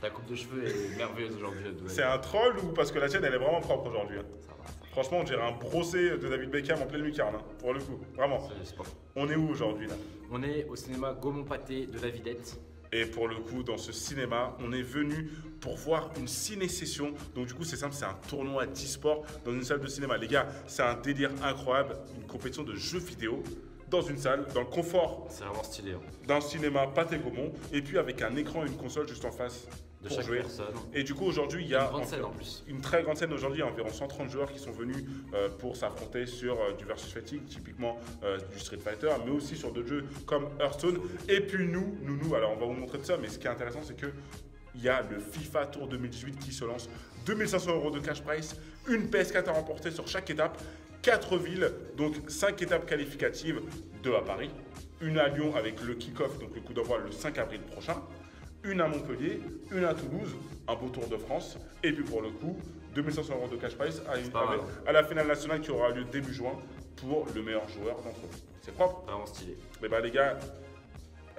Ta coupe de cheveux est merveilleuse aujourd'hui. C'est un troll ou parce que la tienne elle est vraiment propre aujourd'hui hein Ça va. Franchement, on dirait un brossé de David Beckham en pleine lucarne, hein, pour le coup. Vraiment. Pas. On est où aujourd'hui là? On est au cinéma Gaumont Pâté de la Vidette. Et pour le coup, dans ce cinéma, on est venu pour voir une ciné-session. Donc du coup, c'est simple, c'est un tournoi d'e-sport dans une salle de cinéma. Les gars, c'est un délire incroyable, une compétition de jeux vidéo dans une salle, dans le confort C'est vraiment stylé. hein. d'un cinéma Pathé Gaumont, et puis avec un écran et une console juste en face De pour chaque jouer. personne. Et du coup, aujourd'hui, il y a Une grande scène en plus. une très grande scène aujourd'hui, il y a environ 130 joueurs qui sont venus euh, pour s'affronter sur euh, du versus fatigue, typiquement euh, du Street Fighter, mais aussi sur d'autres jeux comme Hearthstone. Et puis nous, nous, nous, alors on va vous montrer de ça, mais ce qui est intéressant, c'est que il y a le FIFA Tour 2018 qui se lance. 2500 euros de cash price, une PS4 à remporter sur chaque étape, 4 villes, donc 5 étapes qualificatives, 2 à Paris, une à Lyon avec le kick-off, donc le coup d'envoi le 5 avril prochain, une à Montpellier, une à Toulouse, un beau Tour de France, et puis pour le coup, 2500 euros de cash prize à, une- la finale nationale qui aura lieu début juin pour le meilleur joueur d'entre vous. C'est propre Vraiment stylé. Mais bah les gars,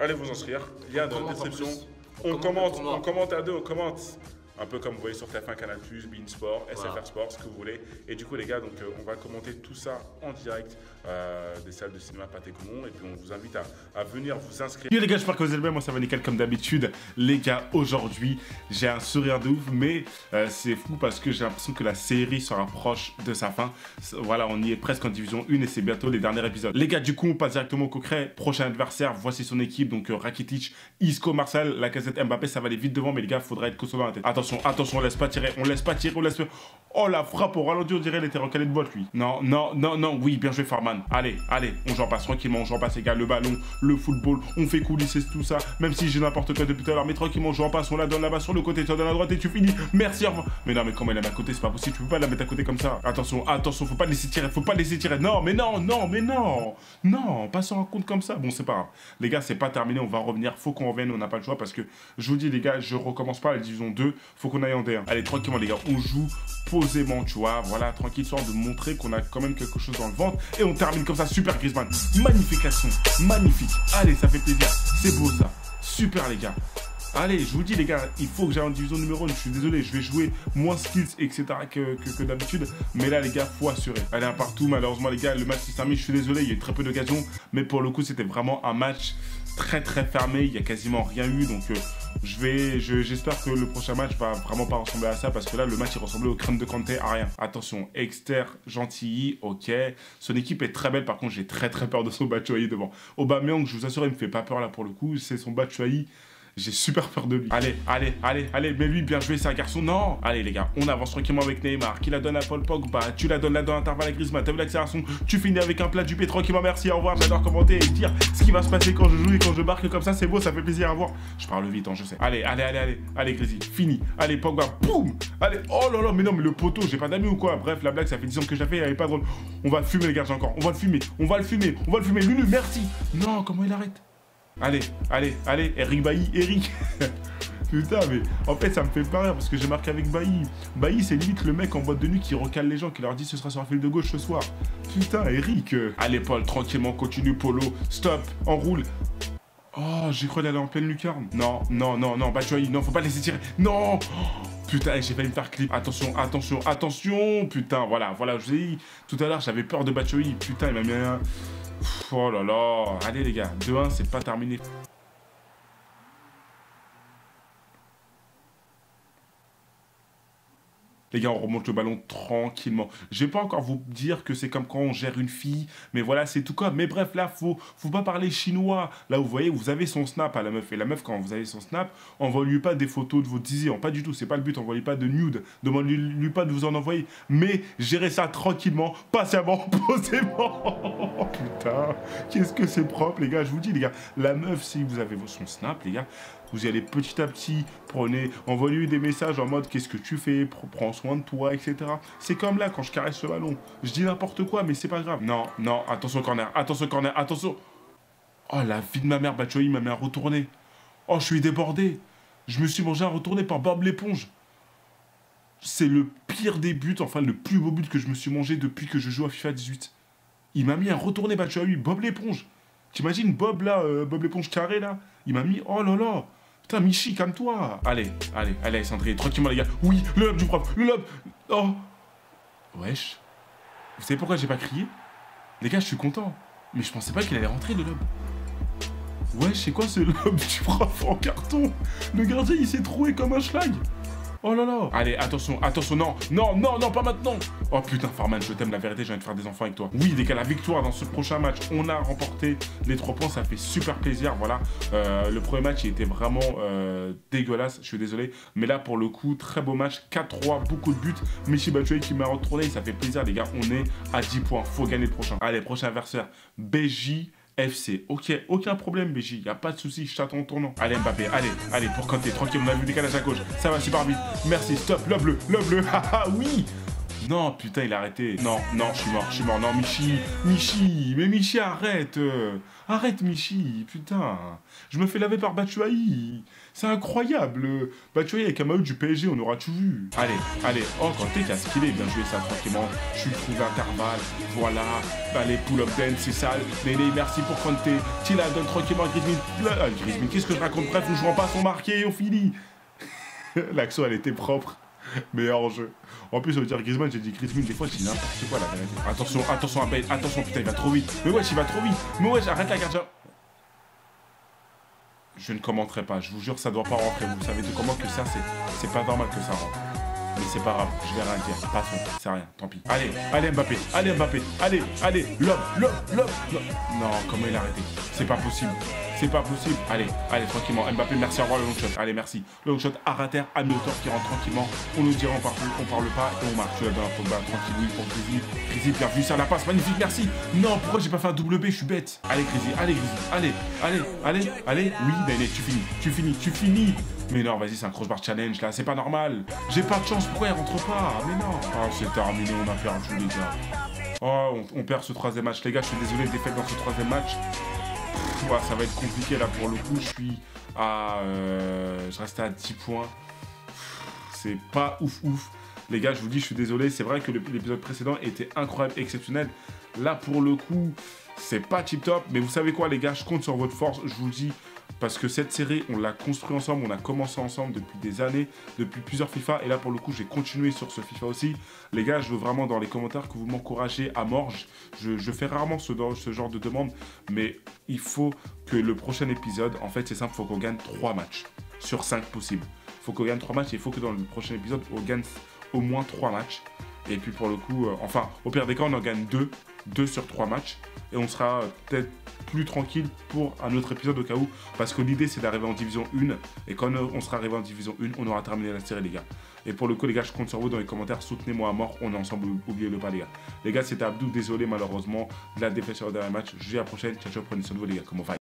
allez vous inscrire, lien dans la commente en description. On On commente on commente à deux, on commente. Un peu comme vous voyez sur TF1 Canal+, Bein Sport, SFR. Sport, ce que vous voulez. Et du coup les gars, donc euh, on va commenter tout ça en direct euh, des salles de cinéma Pathé Gaumont. Et puis on vous invite à, à venir vous inscrire. Yo les gars, j'espère que vous allez bien, moi ça va nickel comme d'habitude. Les gars, aujourd'hui, j'ai un sourire de ouf, mais euh, c'est fou parce que j'ai l'impression que la série se rapproche de sa fin. Voilà, on y est presque en division 1 et c'est bientôt les derniers épisodes. Les gars, du coup, on passe directement au concret. Prochain adversaire, voici son équipe, donc Rakitic, Isco, Marcel, la casette Mbappé, ça va aller vite devant, mais les gars, faudra être costaud dans la tête. Attention, attention, on laisse pas tirer, on laisse pas tirer, on laisse. Oh la frappe au ralenti, on dirait elle était recalée de boîte lui. Non, non, non, non, oui, bien joué Farman. Allez, allez, on j'en passe tranquillement, on j'en passe les gars, le ballon, le football, on fait coulisser tout ça, même si j'ai n'importe quoi depuis tout à l'heure, mais tranquillement, j'en passe, on la donne là-bas sur le côté, tu la donnes à droite et tu finis. Merci, au. Mais non, mais comment elle met à côté, c'est pas possible, tu peux pas la mettre à côté comme ça. Attention, attention, faut pas laisser tirer, faut pas laisser tirer. Non, mais non, non, mais non, non, pas sur un compte comme ça. Bon, c'est pas grave. Les gars, c'est pas terminé, on va revenir, faut qu'on revienne, on n'a pas le choix parce que je vous dis, les gars, je recommence pas la division 2, faut qu'on aille en D1. Allez, tranquillement, les gars, on joue posément, tu vois, voilà, tranquille, histoire de montrer qu'on a quand même quelque chose dans le ventre et on termine comme ça, super Griezmann. Magnifique action, magnifique. Allez, ça fait plaisir, c'est beau ça. Super, les gars. Allez, je vous dis les gars, il faut que j'aille en division numéro 1. Je suis désolé, je vais jouer moins skills, etc. que, que, d'habitude. Mais là, les gars, faut assurer. Allez, un partout. Malheureusement, les gars, le match s'est terminé. Je suis désolé, il y a eu très peu d'occasions. Mais pour le coup, c'était vraiment un match très très fermé. Il y a quasiment rien eu. Donc, euh, je vais, je- j'espère que le prochain match va vraiment pas ressembler à ça. Parce que là, le match, il ressemblait au crème de Kanté à rien. Attention, Exter, Gentilly, ok. Son équipe est très belle. Par contre, j'ai très très peur de son Batshuayi devant. Aubameyang, je vous assure, il me fait pas peur là pour le coup. C'est son Batshuayi. J'ai super peur de lui. Allez, allez, allez, allez, mais lui, bien joué, c'est un garçon. Non Allez, les gars, on avance tranquillement avec Neymar, qui la donne à Paul Pogba. Tu la donnes là dans l'intervalle à Griezmann. T'as vu l'accélération? Tu finis avec un plat du pied tranquillement. Merci, au revoir. J'adore commenter et dire ce qui va se passer quand je joue et quand je marque comme ça. C'est beau, ça fait plaisir à voir. Je parle vite, hein, je sais. Allez, allez, allez, allez. Allez, Grizzly, fini. Allez, Pogba, boum Allez, oh là là, mais non, mais le poteau, j'ai pas d'amis ou quoi? Bref, la blague, ça fait 10 ans que j'ai fait, elle est pas drôle. On va le fumer, les gars, j'ai encore. On va le fumer, on va le fumer, on va le fumer. Lulu, merci Non, comment il arrête? Allez, allez, allez, Eric Bailly, Eric Putain, mais en fait, ça me fait pas rire parce que j'ai marqué avec Bailly. Bailly, c'est limite le mec en boîte de nuit qui recale les gens, qui leur dit ce sera sur la file de gauche ce soir. Putain, Eric. Allez, Paul, tranquillement, continue, Polo. Stop, enroule. Oh, j'ai cru d'aller en pleine lucarne. Non, non, non, non, Batshuayi, non, faut pas laisser tirer. Non Oh, Putain, j'ai failli me faire clip. Attention, attention, attention. Putain, voilà, voilà, je vous ai dit tout à l'heure, j'avais peur de Batshuayi. Putain, il m'a mis un... Oh là là. Allez, les gars, 2-1, c'est pas terminé. Les gars, on remonte le ballon tranquillement. Je vais pas encore vous dire que c'est comme quand on gère une fille, mais voilà, c'est tout comme. Mais bref, là, faut, faut pas parler chinois. Là, vous voyez, vous avez son snap à la meuf. Et la meuf, quand vous avez son snap, envoie-lui pas des photos de vos tisés. Pas du tout, c'est pas le but. Envoie-lui pas de nude. Demande-lui pas de vous en envoyer. Mais gérez ça tranquillement, patiemment, posément. Putain, qu'est-ce que c'est propre, les gars. Je vous dis, les gars, la meuf, si vous avez son snap, les gars, vous y allez petit à petit, prenez, envoyez-lui des messages en mode qu'est-ce que tu fais, Pr- prends soin de toi, etc. C'est comme là quand je caresse le ballon. Je dis n'importe quoi, mais c'est pas grave. Non, non, attention corner, attention corner, attention. Oh la vie de ma mère, Batshuayi m'a mis un retourné. Oh, je suis débordé. Je me suis mangé un retourné par Bob l'éponge. C'est le pire des buts, enfin le plus beau but que je me suis mangé depuis que je joue à FIFA 18. Il m'a mis un retourné Batshuayi, Bob l'éponge. T'imagines Bob là, euh, Bob l'éponge carré là? Il m'a mis, oh là là Putain, Michi, calme-toi. Allez, allez, allez, Sandrine, tranquillement, les gars. Oui, le lob du prof, le lob. Oh. Wesh. Vous savez pourquoi j'ai pas crié? Les gars, je suis content. Mais je pensais pas qu'il allait rentrer, le lob. Wesh, c'est quoi ce lob du prof en carton? Le gardien, il s'est troué comme un schlag. Oh là là Allez, attention, attention, non, non, non, non, pas maintenant Oh putain, Farman, je t'aime, la vérité, j'ai envie de faire des enfants avec toi. Oui, dès qu'à la victoire dans ce prochain match, on a remporté les trois points, ça fait super plaisir, voilà. Euh, le premier match, il était vraiment euh, dégueulasse, je suis désolé. Mais là, pour le coup, très beau match, 4-3, beaucoup de buts. Michi Batshuayi qui m'a retourné, ça fait plaisir, les gars, on est à 10 points, faut gagner le prochain. Allez, prochain adversaire, BJ FC. Ok, aucun problème, BJ. Y a pas de souci, je t'attends ton nom. Allez, Mbappé, allez, allez, pour compter, tranquille, on a vu le décalage à gauche. Ça va super vite. Merci, stop, le bleu, le bleu. Haha, oui non, putain, il a arrêté. Non, non, je suis mort, je suis mort. Non, Michi, Michi, mais Michi, arrête. euh, arrête, Michi, putain. Je me fais laver par Batshuayi. C'est incroyable. Batshuayi avec un maillot du PSG, on aura tout vu. Allez, allez. Oh, quand t'es qu'à skiller, bien joué ça, tranquillement. Je suis trouvé intervalle. Voilà. Allez, pull-up dance, c'est sale. Néné, merci pour Conte. Tila donne tranquillement à. Ah, Griezmann, qu'est-ce que je raconte? Bref, nous jouons pas son marqué, on finit. L'action, elle était propre. Meilleur jeu. En plus, ça veut dire Griezmann, j'ai dit Griezmann, des fois, c'est n'importe quoi la vérité. Attention, attention Bale, attention, putain, il va trop vite. Mais wesh, il va trop vite. Mais wesh, arrête la gardien. Je ne commenterai pas, je vous jure, ça doit pas rentrer. Vous savez de comment que ça, c'est pas normal que ça rentre. C'est pas grave, je vais rien dire. Passons, c'est rien, tant pis. Allez, allez Mbappé, allez Mbappé, allez, allez, lob, lob, lob. Non, comment il a arrêté? C'est pas possible. C'est pas possible. Allez, allez, tranquillement. Mbappé, merci, au revoir le long shot. Allez, merci. Le long shot à terre, à mi-hauteur qui rentre tranquillement. On nous dira, on parle, on parle pas et on marche. Tu la donnes un Pogba, tranquille, pour. Grizzly, bien vu, ça la passe, magnifique, merci. Non, pourquoi j'ai pas fait un double B Je suis bête. Allez, Grizzly, allez, Grizzly, allez, allez, allez, allez. Oui, Bene, tu finis, tu finis, tu finis. Mais non, vas-y, c'est un crossbar challenge là, c'est pas normal. J'ai pas de chance, pourquoi il rentre pas Mais non. Oh, c'est terminé, on a perdu, les gars. Oh, on, perd ce troisième match, les gars. Je suis désolé, défaite dans ce troisième match. Ouais, ça va être compliqué là pour le coup. Je suis à. euh, je reste à 10 points. C'est pas ouf ouf. Les gars, je vous dis, je suis désolé. C'est vrai que l'épisode précédent était incroyable, exceptionnel. Là, pour le coup, c'est pas tip top. Mais vous savez quoi, les gars, je compte sur votre force. Je vous le dis. Parce que cette série, on l'a construit ensemble, on a commencé ensemble depuis des années, depuis plusieurs FIFA. Et là, pour le coup, j'ai continué sur ce FIFA aussi. Les gars, je veux vraiment dans les commentaires que vous m'encouragez à mort. Je, fais rarement ce, ce genre de demande, mais il faut que le prochain épisode, en fait, c'est simple, il faut qu'on gagne 3 matchs sur 5 possibles. Il faut qu'on gagne 3 matchs et il faut que dans le prochain épisode, on gagne au moins 3 matchs. Et puis pour le coup, euh, enfin, au pire des cas, on en gagne 2, 2 sur 3 matchs. Et on sera peut-être plus tranquille pour un autre épisode au cas où. Parce que l'idée, c'est d'arriver en division 1. Et quand on sera arrivé en division 1, on aura terminé la série, les gars. Et pour le coup, les gars, je compte sur vous dans les commentaires. Soutenez-moi à mort. On est ensemble. Oubliez-le pas, les gars. Les gars, c'était Abdou. Désolé, malheureusement, de la défaite sur le dernier match. Je vous dis à la prochaine. Ciao, ciao. Prenez soin de vous, les gars. Comment va